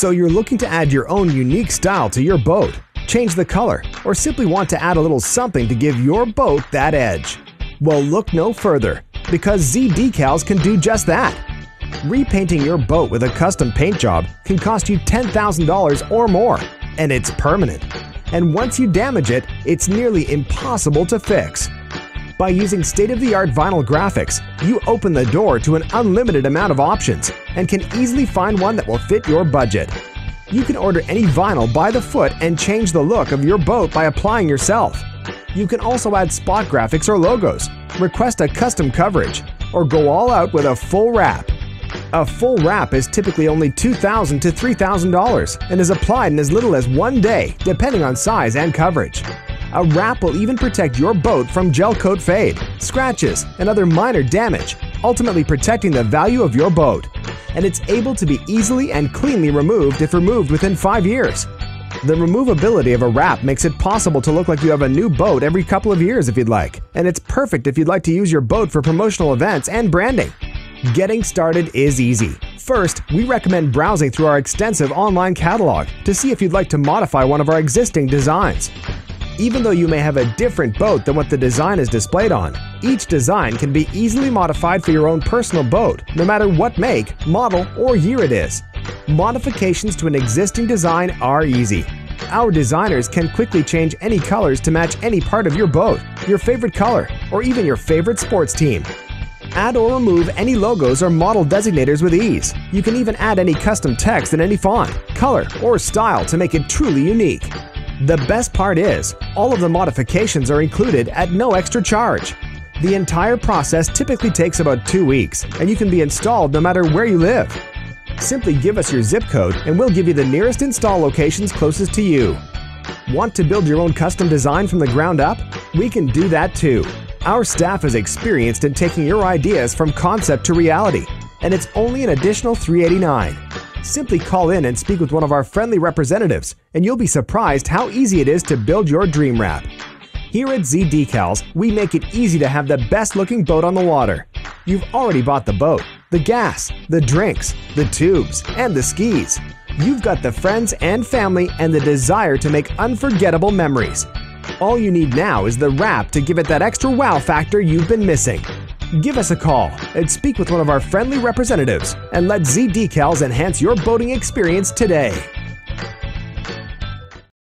So you're looking to add your own unique style to your boat, change the color, or simply want to add a little something to give your boat that edge? Well, look no further, because ZDecals can do just that. Repainting your boat with a custom paint job can cost you $10,000 or more, and it's permanent. And once you damage it, it's nearly impossible to fix. By using state-of-the-art vinyl graphics, you open the door to an unlimited amount of options and can easily find one that will fit your budget. You can order any vinyl by the foot and change the look of your boat by applying yourself. You can also add spot graphics or logos, request a custom coverage, or go all out with a full wrap. A full wrap is typically only $2,000 to $3,000 and is applied in as little as one day, depending on size and coverage. A wrap will even protect your boat from gel coat fade, scratches, and other minor damage, ultimately protecting the value of your boat. And it's able to be easily and cleanly removed if removed within 5 years. The removability of a wrap makes it possible to look like you have a new boat every couple of years if you'd like, and it's perfect if you'd like to use your boat for promotional events and branding. Getting started is easy. First, we recommend browsing through our extensive online catalog to see if you'd like to modify one of our existing designs. Even though you may have a different boat than what the design is displayed on, each design can be easily modified for your own personal boat, no matter what make, model, or year it is. Modifications to an existing design are easy. Our designers can quickly change any colors to match any part of your boat, your favorite color, or even your favorite sports team. Add or remove any logos or model designators with ease. You can even add any custom text in any font, color, or style to make it truly unique. The best part is, all of the modifications are included at no extra charge. The entire process typically takes about two weeks, and you can be installed no matter where you live. Simply give us your zip code and we'll give you the nearest install locations closest to you. Want to build your own custom design from the ground up? We can do that too. Our staff is experienced in taking your ideas from concept to reality, and it's only an additional $389. Simply call in and speak with one of our friendly representatives, and you'll be surprised how easy it is to build your dream wrap. Here at ZDecals, we make it easy to have the best looking boat on the water. You've already bought the boat, the gas, the drinks, the tubes, and the skis. You've got the friends and family and the desire to make unforgettable memories. All you need now is the wrap to give it that extra wow factor you've been missing. Give us a call and speak with one of our friendly representatives and let ZDecals enhance your boating experience today.